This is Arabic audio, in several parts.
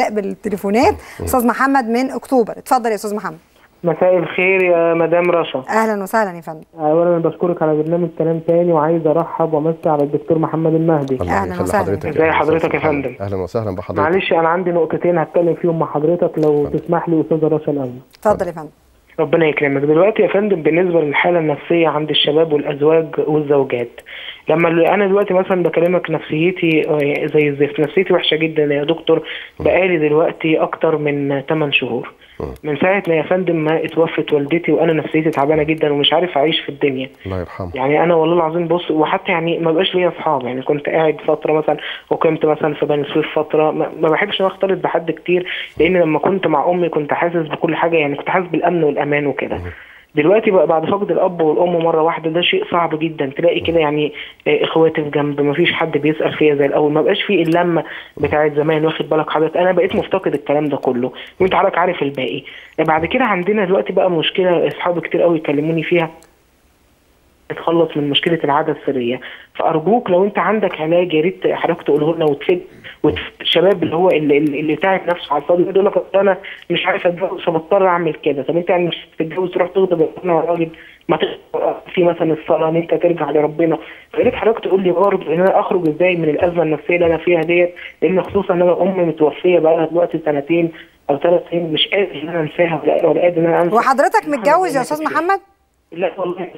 نستقبل التليفونات أستاذ محمد من أكتوبر. اتفضل يا أستاذ محمد. مساء الخير يا مدام رشا. أهلا وسهلا يا فندم. اولا بشكرك على برنامج كلام تاني وعايز أرحب وأمسي على الدكتور محمد المهدي. يخلي وسهلاً. حضرتك ازي حضرتك يا فندم؟ أهلا وسهلا بحضرتك. معلش أنا عندي نقطتين هتكلم فيهم مع حضرتك لو تسمح لي أستاذة رشا الأول. اتفضل يا فندم. ربنا يكرمك. دلوقتي يا فندم بالنسبة للحالة النفسية عند الشباب والأزواج والزوجات لما أنا دلوقتي مثلا بكلمك نفسيتي آه، زي الزفت. نفسيتي وحشة جدا يا دكتور بقالي دلوقتي أكتر من 8 شهور. من ساعة ما يا فندم ما اتوفت والدتي وأنا نفسيتي تعبانة جدا ومش عارف أعيش في الدنيا. الله يرحمه. يعني أنا والله العظيم بص وحتى يعني ما بقاش ليا أصحاب. يعني كنت قاعد فترة مثلا وقمت مثلا في بني سويف فترة. ما, بحبش إن أختلط بحد كتير لأن لما كنت مع أمي كنت حاسس بكل حاجة. يعني كنت حاسس بالأمن والأمان وكده. دلوقتي بقى بعد فقد الأب والأم مرة واحدة ده شيء صعب جدا. تلاقي كده يعني آه، اخواتي في جنب ما فيش حد بيسأل فيا زي الأول. ما بقاش في اللمة بتاعت زمان واخد بالك حضرتك؟ أنا بقيت مفتقد الكلام ده كله. وأنت حضرتك عارف الباقي. بعد كده عندنا دلوقتي بقى مشكلة اصحابي كتير قوي يكلموني فيها. نتخلص من مشكلة العادة السرية. فأرجوك لو أنت عندك علاج يا ريت حضرتك تقوله لنا وتفيد الشباب اللي هو اللي, اللي تعب نفسه على الفاضي يقول لك أنا مش عارف أتجوز فبضطر أعمل كده. طب أنت يعني مش تتجوز تروح تغضب ربنا راجل ما في مثلا الصلاة إن أنت ترجع لربنا. فيا ريت حضرتك تقول لي برضه إن أنا أخرج إزاي من الأزمة النفسية اللي أنا فيها ديت؟ لأن خصوصا إن أنا أمي متوفية بقى لها دلوقتي سنتين أو ثلاث سنين مش قادر إن أنا أنساها ولا ولا قادر إن أنا أنسى. وحضرتك متجوز يا أستاذ محمد؟ لا والله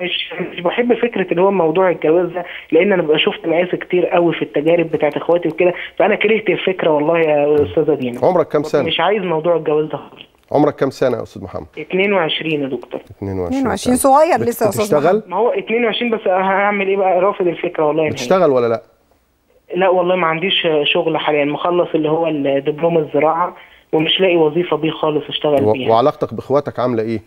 مش مش بحب فكرة اللي هو موضوع الجواز ده لأن أنا ببقى شفت مقاس كتير قوي في التجارب بتاعت إخواتي وكده فأنا كرهت الفكرة والله يا أستاذة دينا. عمرك كام سنة؟ مش عايز موضوع الجواز ده خالص. عمرك كام سنة يا أستاذ محمد؟ 22 يا دكتور. 22 22 سنة. صغير لسه يا أستاذ بتشتغل؟ ما هو 22 بس هعمل إيه بقى؟ رافض الفكرة والله. بتشتغل ولا لأ؟ لا والله ما عنديش شغل حاليا. مخلص اللي هو الدبلوم الزراعة ومش لاقي وظيفة بيه خالص أشتغل و- بيها. وعلاقتك بإخواتك عاملة إيه؟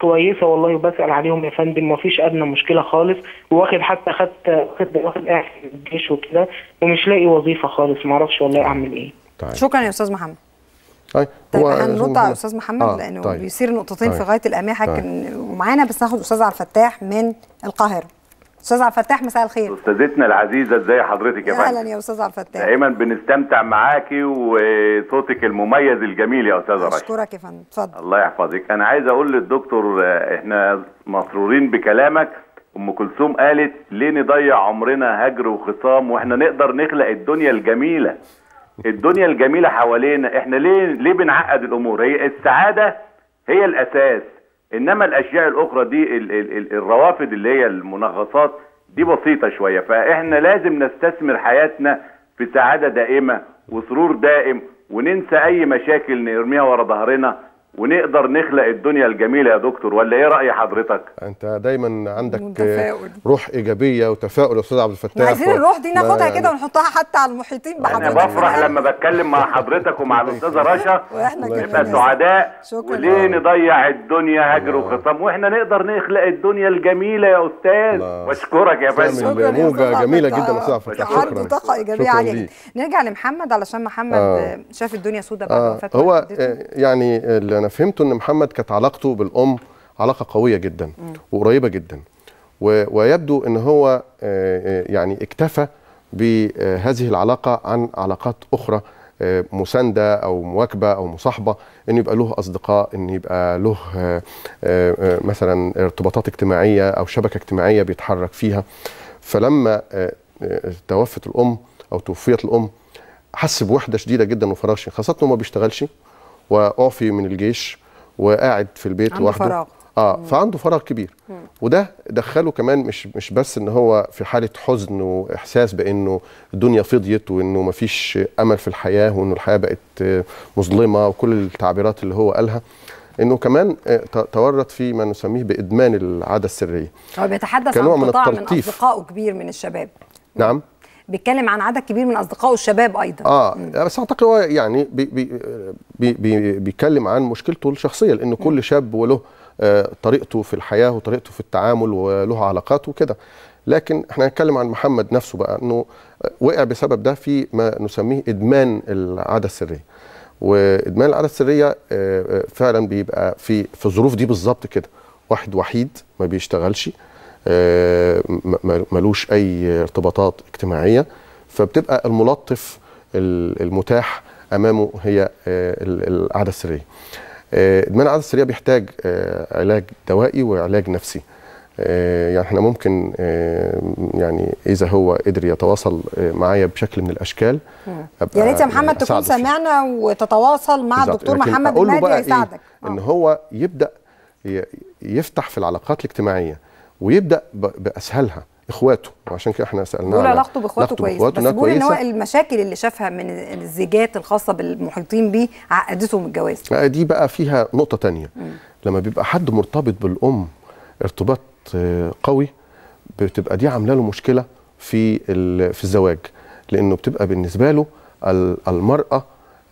كويسة والله وبسأل عليهم يا فندم ما فيش أدنى مشكلة خالص. واخد حتى خدت واخد واخد قاعد في الجيش وكده ومش لاقي وظيفة خالص. ما أعرفش والله أعمل إيه. طيب. شكرا يا أستاذ محمد. طيب طيب هو هنرد على أستاذ محمد آه، لأنه طيب. بيصير نقطتين في طيب. غاية الاهميه حضرتك ومعانا بس ناخد أستاذ عبد الفتاح من القاهرة. أستاذ عبد الفتاح مساء الخير. أستاذتنا العزيزة ازي حضرتك يا أهلا فندم يا أستاذ عبد الفتاح. دائما بنستمتع معاكي وصوتك المميز الجميل يا أستاذة رشا أشكرك يا فندم. اتفضل. الله يحفظك. أنا عايز أقول للدكتور إحنا مسرورين بكلامك. أم كلثوم قالت ليه نضيع عمرنا هجر وخصام وإحنا نقدر نخلق الدنيا الجميلة؟ الدنيا الجميلة حوالينا. إحنا ليه ليه بنعقد الأمور؟ هي السعادة هي الأساس. إنما الأشياء الأخرى دي ال ال ال الروافد اللي هي المنغصات دي بسيطة شوية فإحنا لازم نستثمر حياتنا في سعادة دائمة وسرور دائم وننسى أي مشاكل نرميها ورا ظهرنا ونقدر نخلق الدنيا الجميلة يا دكتور ولا إيه رأي حضرتك؟ أنت دايما عندك متفائل. روح إيجابية وتفاؤل يا أستاذ عبد الفتاح. عايزين و- الروح دي ناخدها يعني- كده ونحطها حتى على المحيطين أنا بحضرتك بفرح لما بتكلم مع حضرتك ومع الأستاذة رشا. نبقى سعداء شكراً. وليه نضيع الدنيا هجر وخصام؟ وإحنا نقدر نخلق الدنيا الجميلة يا أستاذ. وأشكرك يا فندم. جميلة الفتاح. جدا يا أستاذ عبد الفتاح. شكراً. طاقة إيجابية عاليه نرجع لمحمد علشان محمد آه. شاف الدنيا سودة بعد آه. وفاة هو يعني اللي أنا فهمته إن محمد كانت علاقته بالأم علاقة قوية جدا وقريبة جدا. ويبدو إن هو آه، آه، يعني اكتفى بهذه العلاقة عن علاقات أخرى آه، مساندة أو مواكبة أو مصاحبة إن يبقى له أصدقاء إن يبقى له مثلا ارتباطات اجتماعية أو شبكة اجتماعية بيتحرك فيها. فلما توفت الأم أو توفيت الأم حس بوحدة شديدة جدا وفراغ خاصة إنه ما بيشتغلش. واعفي من الجيش وقاعد في البيت عنده لوحده. فراغ. آه فعنده فراغ كبير. وده دخله كمان مش مش بس إن هو في حالة حزن وإحساس بإنه الدنيا فضيت وإنه ما فيش أمل في الحياة وإنه الحياة بقت آه، مظلمة وكل التعبيرات اللي هو قالها إنه كمان آه، تورط في ما نسميه بإدمان العادة السرية. هو بيتحدث عن من قطاع من التلطيف. أصدقائه كبير من الشباب. نعم. بيتكلم عن عدد كبير من أصدقائه الشباب أيضا. آه بس أعتقد هو يعني بي بي بي بي بيتكلم عن مشكلته الشخصية لأن كل شاب وله آه طريقته في الحياة وطريقته في التعامل وله علاقات وكده. لكن إحنا هنتكلم عن محمد نفسه بقى إنه وقع بسبب ده في ما نسميه إدمان العادة السرية. وإدمان العادة السرية آه، آه، فعلا بيبقى في في الظروف دي بالظبط كده. واحد وحيد ما بيشتغلش م- م- ملوش أي ارتباطات اجتماعية فبتبقى الملطف ال- المتاح أمامه هي آه، ال- العاده السرية. آه، إدمان العاده السرية بيحتاج آه، علاج دوائي وعلاج نفسي. آه، يعني إحنا ممكن آه، يعني إذا هو قدر يتواصل آه، معايا بشكل من الأشكال يا ريت يا يعني محمد تكون أساعده فيه. سمعنا وتتواصل مع. الدكتور محمد المهدي بقى إيه؟ ان آه. هو يبدأ يفتح في العلاقات الاجتماعية ويبدأ بأسهلها. إخواته. وعشان كده إحنا سألناه بقول على علاقته بإخواته كويس بس بقول إن هو. المشاكل اللي شافها من الزيجات الخاصة بالمحيطين بيه عقدته من الجواز. آه، دي بقى فيها نقطة تانية. لما بيبقى حد مرتبط بالأم ارتباط آه، قوي بتبقى دي عاملة له مشكلة في في الزواج. لأنه بتبقى بالنسبة له ال- المرأة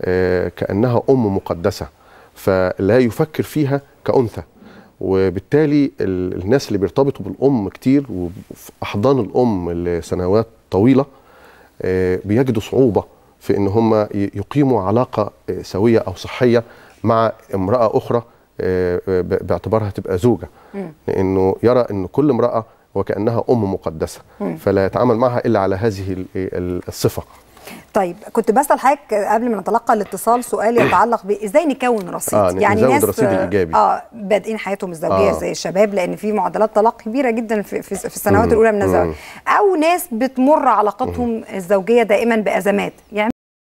آه، كأنها أم مقدسة فلا يفكر فيها كأنثى. وبالتالي ال- الناس اللي بيرتبطوا بالأم كتير وفي أحضان الأم لسنوات طويلة آه، بيجدوا صعوبة في إن هم يقيموا علاقة آه، سوية أو صحية مع امرأة أخرى آه، باعتبارها تبقى زوجة. لأنه يرى إن كل امرأة وكأنها أم مقدسة. فلا يتعامل معها إلا على هذه ال- ال- الصفة. طيب كنت بسأل حضرتك قبل ما نتلقى الاتصال سؤال يتعلق بازاي نكون رصيد آه، نزود الرصيد الإيجابي. آه بادئين حياتهم الزوجية آه. زي الشباب لأن في معدلات طلاق كبيرة جدا في في, السنوات. الأولى من الزواج. أو ناس بتمر علاقتهم الزوجية دائما بأزمات يعني